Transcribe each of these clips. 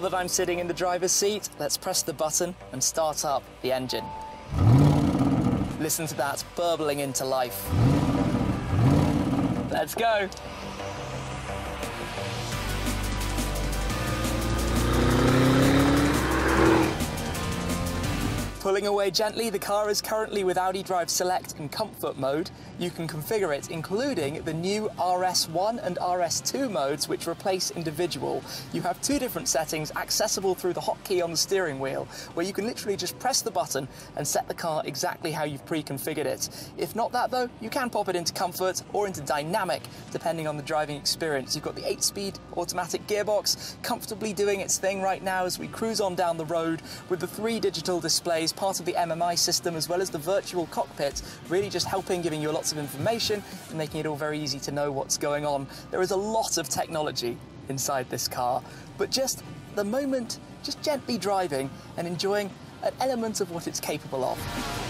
Now that I'm sitting in the driver's seat, let's press the button and start up the engine. Listen to that burbling into life. Let's go. Pulling away gently, the car is currently with Audi Drive Select in Comfort mode. You can configure it, including the new RS1 and RS2 modes, which replace individual. You have two different settings accessible through the hotkey on the steering wheel, where you can literally just press the button and set the car exactly how you've pre-configured it. If not that though, you can pop it into Comfort or into Dynamic, depending on the driving experience. You've got the 8-speed automatic gearbox, comfortably doing its thing right now as we cruise on down the road with the three digital displays is part of the MMI system as well as the virtual cockpit, really just helping giving you lots of information and making it all very easy to know what's going on. There is a lot of technology inside this car, but just the moment, just gently driving and enjoying an element of what it's capable of.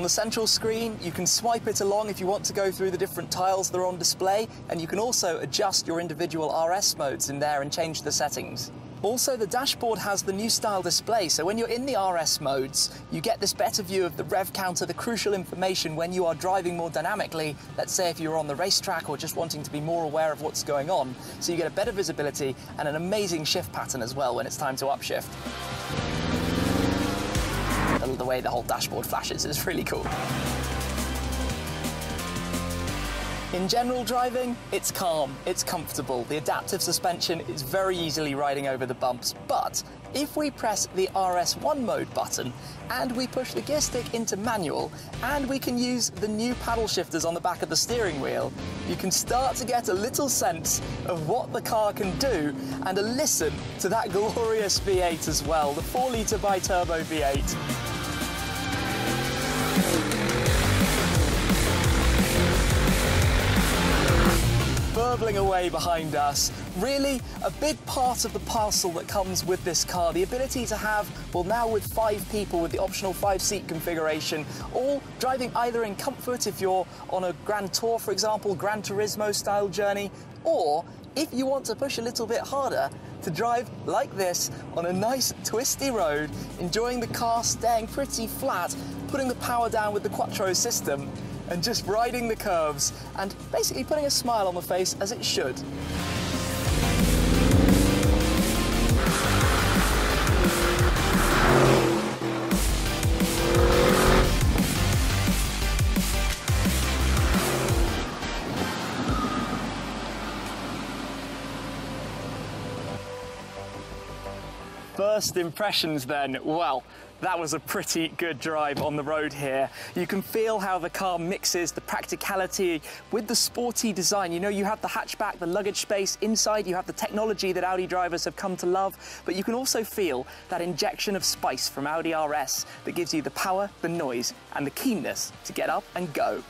On the central screen, you can swipe it along if you want to go through the different tiles that are on display, and you can also adjust your individual RS modes in there and change the settings. Also, the dashboard has the new style display, so when you're in the RS modes, you get this better view of the rev counter, the crucial information when you are driving more dynamically, let's say if you're on the racetrack or just wanting to be more aware of what's going on. So you get a better visibility and an amazing shift pattern as well when it's time to upshift way the whole dashboard flashes is really cool. In general driving, it's calm, it's comfortable. The adaptive suspension is very easily riding over the bumps, but if we press the RS1 mode button and we push the gear stick into manual and we can use the new paddle shifters on the back of the steering wheel, you can start to get a little sense of what the car can do and a listen to that glorious V8 as well, the 4 litre bi-turbo V8. Burbling away behind us. Really, a big part of the parcel that comes with this car, the ability to have, well now with five people with the optional five-seat configuration, all driving either in comfort if you're on a Grand Tour, for example, Gran Turismo style journey, or if you want to push a little bit harder, to drive like this on a nice twisty road, enjoying the car staying pretty flat, putting the power down with the Quattro system, and just riding the curves and basically putting a smile on the face as it should. First impressions then, well, that was a pretty good drive on the road here. You can feel how the car mixes the practicality with the sporty design. You know, you have the hatchback, the luggage space. Inside, you have the technology that Audi drivers have come to love, but you can also feel that injection of spice from Audi RS that gives you the power, the noise, and the keenness to get up and go.